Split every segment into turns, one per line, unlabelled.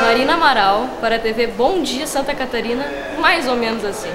Marina Amaral, para a TV Bom Dia Santa Catarina, mais ou menos assim.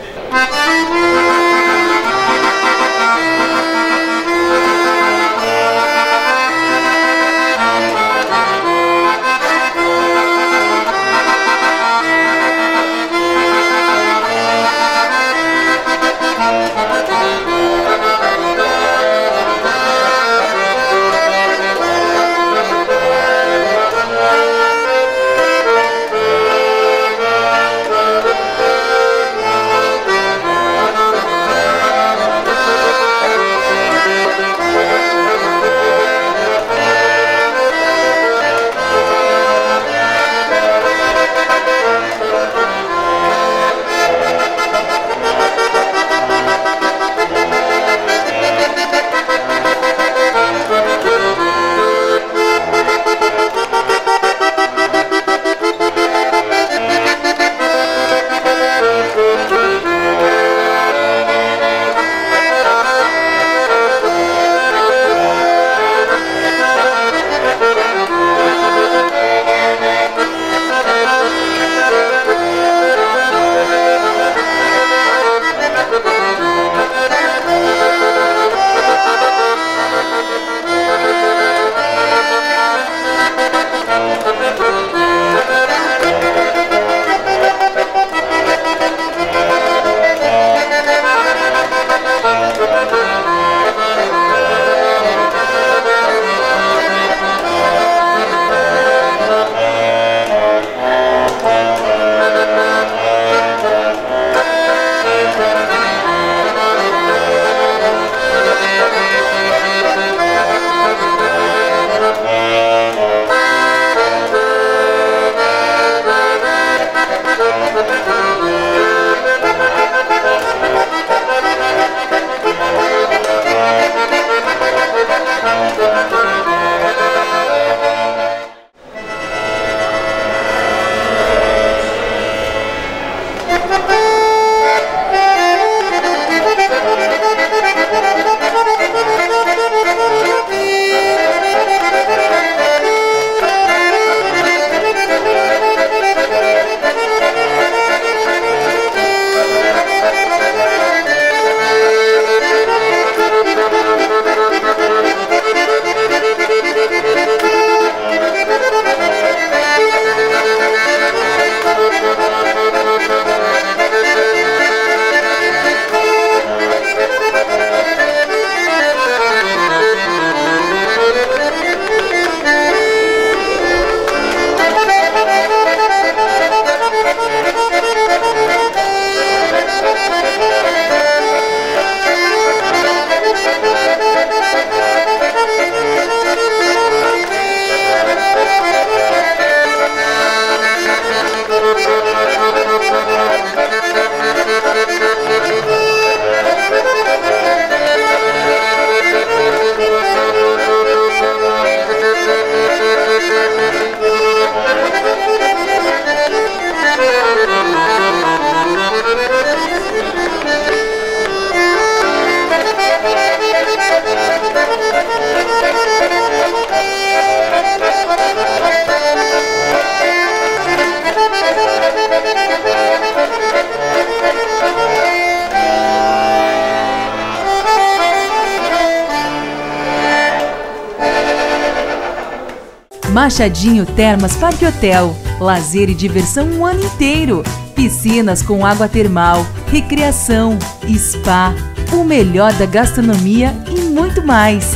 Machadinho Termas Parque Hotel. Lazer e diversão um ano inteiro. Piscinas com água termal, recreação, spa, o melhor da gastronomia e muito mais.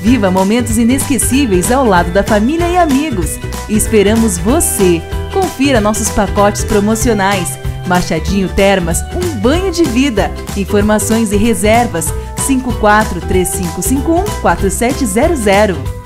Viva momentos inesquecíveis ao lado da família e amigos. Esperamos você. Confira nossos pacotes promocionais. Machadinho Termas, um banho de vida. Informações e reservas 54 3551 4700.